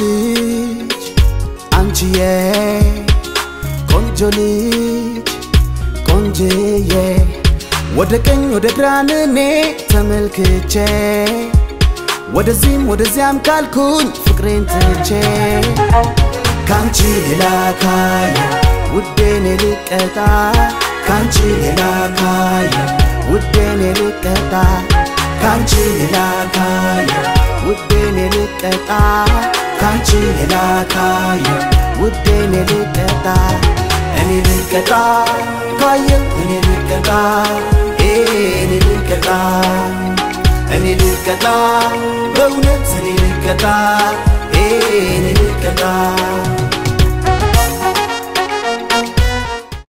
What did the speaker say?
ልጅ አንቺዬ ቆንጆ ልጅ ቆንጅዬ። ወደ ቀኝ ወደ ግራን እኔ ተመልክቼ ወደዚህም ወደዚያም ካልኩኝ ፍቅሬን ትቼ። ካንቺ ሌላ ካየ ውዴኔ ልቀጣ። ካንቺ ሌላ ካየ ውዴኔ ልቀጣ። ካንቺ ሌላ ካየ ውዴኔ ልቀጣ ካንቺ ሌላ ካየ ውዴኔ ልቀጣ እኔ ልቀጣ ካየ እኔ ልቀጣ እኔ ልቀጣ እኔ ልቀጣ በእውነት እኔ ልቀጣ እኔ ልቀጣ